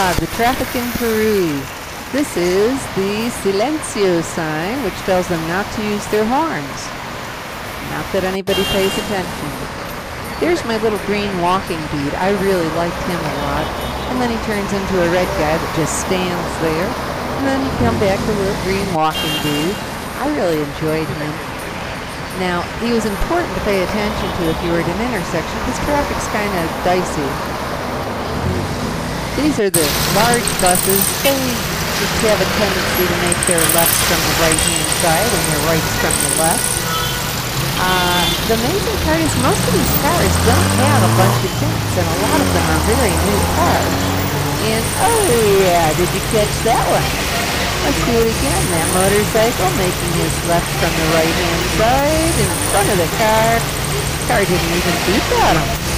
The traffic in Peru. This is the silencio sign, which tells them not to use their horns. Not that anybody pays attention. There's my little green walking dude. I really liked him a lot. And then he turns into a red guy that just stands there. And then you come back to the little green walking dude. I really enjoyed him. Now, he was important to pay attention to if you were at an intersection because traffic's kind of dicey. These are the large buses. They just have a tendency to make their lefts from the right-hand side and their rights from the left. Uh, the amazing part is most of these cars don't have a bunch of dents, and a lot of them are very new cars. And, oh yeah, did you catch that one? Let's do it again. That motorcycle making his left from the right-hand side in front of the car. The car didn't even beep at him.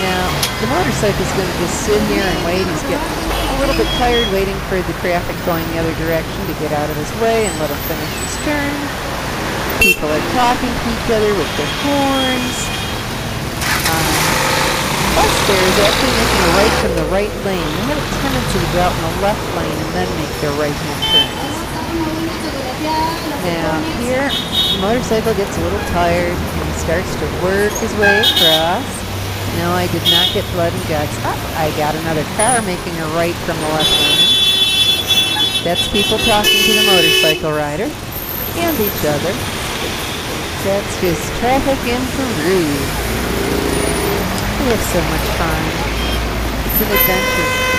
Now, the motorcycle's going to just sit here and wait. He's getting a little bit tired waiting for the traffic going the other direction to get out of his way and let him finish his turn. People are talking to each other with their horns. Um, plus, there's actually making a right from the right lane. They have a tendency to go out in the left lane and then make their right-hand turns. Now, here, the motorcycle gets a little tired and starts to work his way across. I did not get blood and guts. Oh, I got another car making a right from the left lane. That's people talking to the motorcycle rider and each other. That's just traffic in Peru. We have so much fun. It's an adventure.